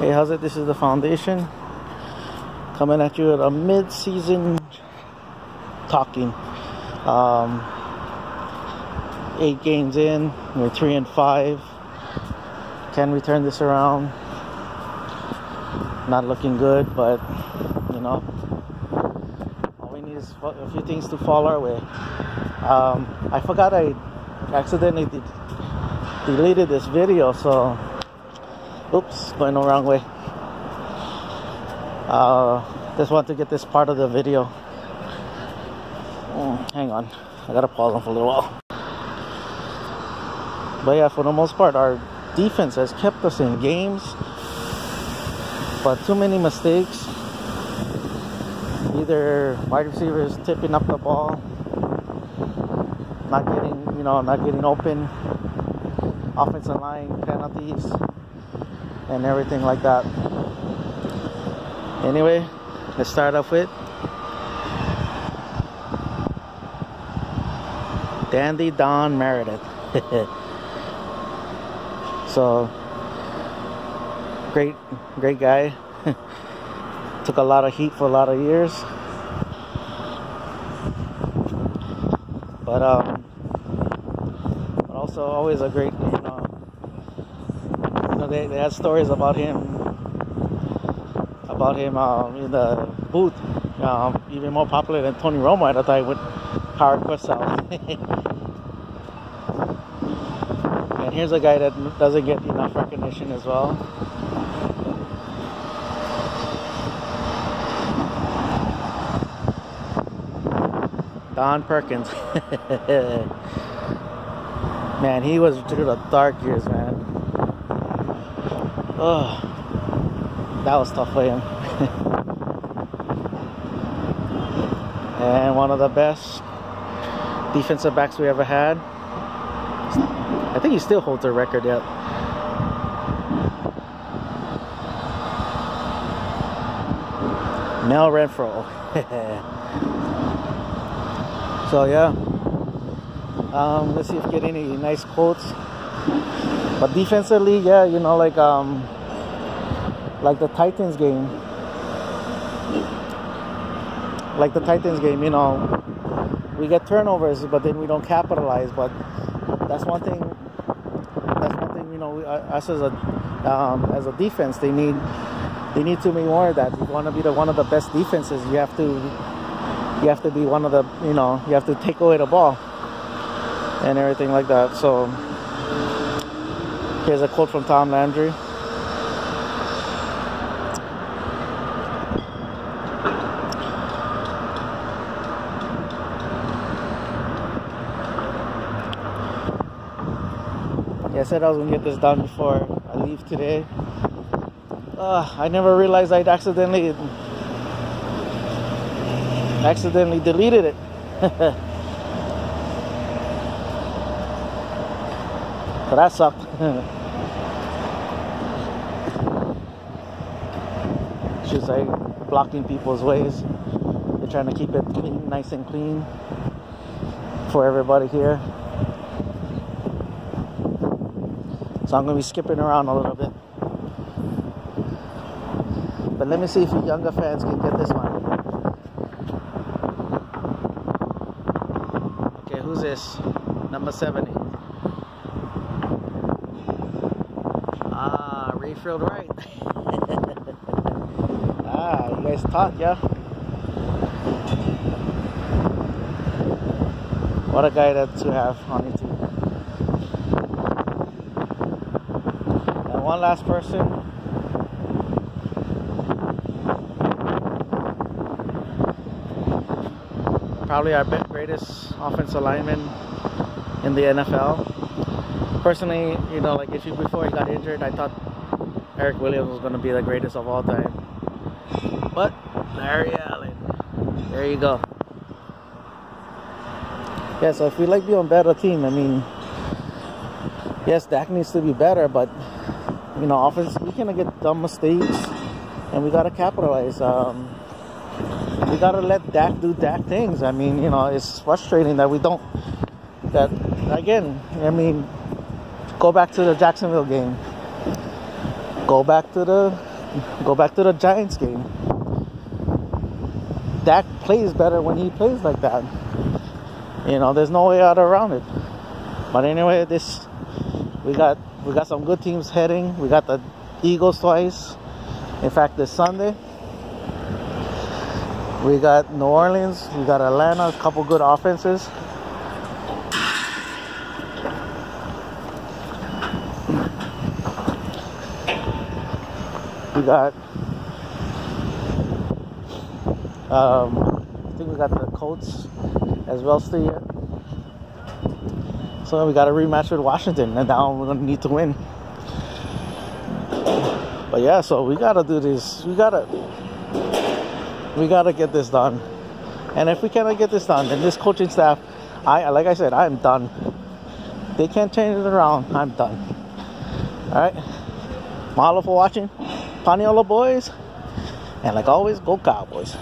Hey, how's it? This is the foundation coming at you at a mid-season talking. Um, eight games in, we're three and five. Can we turn this around? Not looking good, but you know, all we need is a few things to fall our way. Um, I forgot I accidentally de deleted this video, so oops, going the wrong way. Uh, just want to get this part of the video. Mm, hang on, I gotta pause on for a little while. But yeah, for the most part, our defense has kept us in games, but too many mistakes. Either wide receivers tipping up the ball, not getting, you know, not getting open, offensive line penalties, and everything like that. Anyway, let's start off with Dandy Don Meredith. so great, great guy. Took a lot of heat for a lot of years. But um but also always a great you know know they, they had stories about him about him um, in the booth um, even more popular than Tony Romo at the time with Howard Cosell. and here's a guy that doesn't get enough recognition as well. Don Perkins. man, he was through the dark years, man. Oh, that was tough for him. and one of the best defensive backs we ever had. I think he still holds the record yet. Mel Renfro. so yeah. Um, let's see if we get any nice quotes. But defensively, yeah, you know, like um, like the Titans game. Like the Titans game, you know, we get turnovers, but then we don't capitalize. But that's one thing. That's one thing, you know, uh, us as a um, as a defense, they need they need to be more of that. If you want to be the one of the best defenses, you have to you have to be one of the you know you have to take away the ball and everything like that. So here's a quote from Tom Landry. Yeah, I said I was gonna get this done before I leave today. Uh, I never realized I'd accidentally accidentally deleted it. so that sucked. Just like blocking people's ways. They're trying to keep it clean, nice and clean for everybody here. So I'm gonna be skipping around a little bit. But let me see if you younger fans can get this one. Okay, who's this? Number 70. Ah, Rayfield Wright. ah, you guys talk, yeah? What a guy that to have on YouTube. And one last person. Probably our greatest offensive lineman in the NFL. Personally, you know, like if you before he got injured, I thought Erik Williams was going to be the greatest of all time. But Larry Allen, there you go. Yeah, so if we like be on better team, I mean, yes, Dak needs to be better, but you know, offense we can get dumb mistakes, and we gotta capitalize. Um, we gotta let Dak do Dak things. I mean, you know, it's frustrating that we don't. That again, I mean, go back to the Jacksonville game. Go back to the go back to the Giants game. Dak plays better when he plays like that. You know, there's no way out around it. But anyway, this we got we got some good teams heading. We got the Eagles twice. In fact, this Sunday we got New Orleans, we got Atlanta, a couple good offenses. Got um, I think we got the Colts as well still. So we got a rematch with Washington, and now we're gonna need to win. But yeah, so we gotta do this. We gotta, we gotta get this done. And if we cannot get this done, then this coaching staff, I like I said, I'm done. They can't change it around. I'm done. All right. Mahalo for watching. Paniolo boys. And like always, go Cowboys.